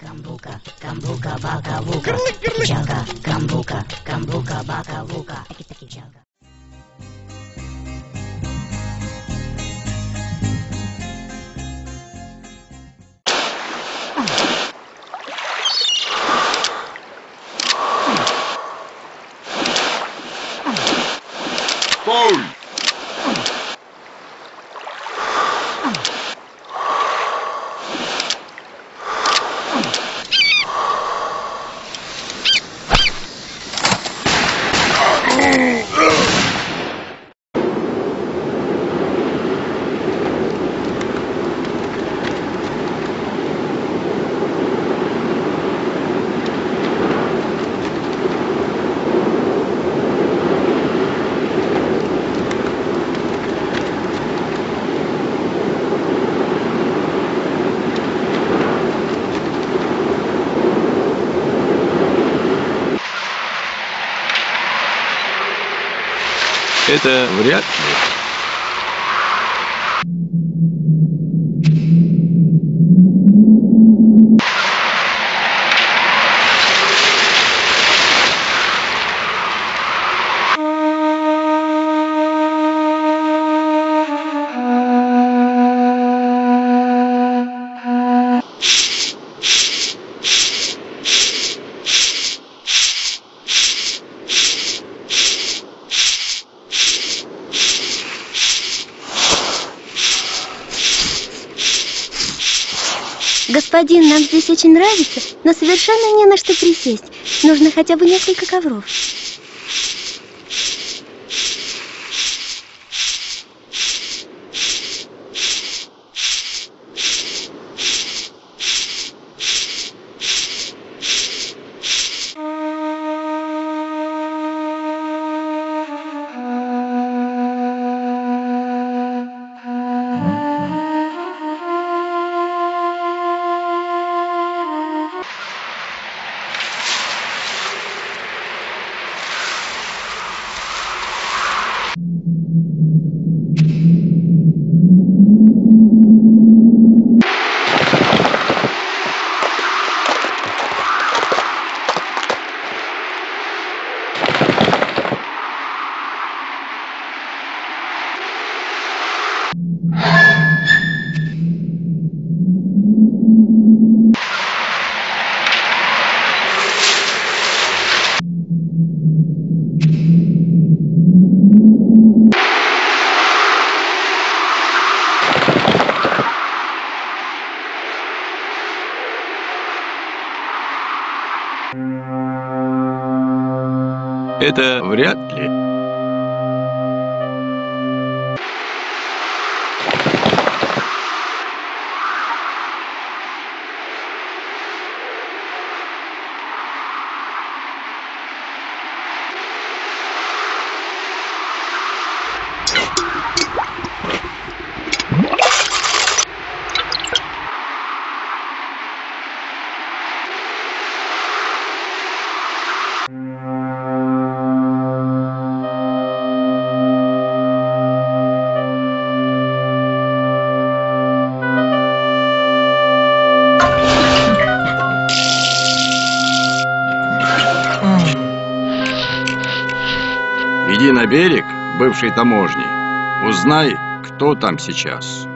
Kambuka, kambuka, baka, wuka. Jaga, kambuka, kambuka, baka, wuka. Taki, taki, jaga. Boom! Это вряд ли. Господин, нам здесь очень нравится, но совершенно не на что присесть. Нужно хотя бы несколько ковров. Это вряд ли. Иди на берег бывшей таможни. Узнай, кто там сейчас.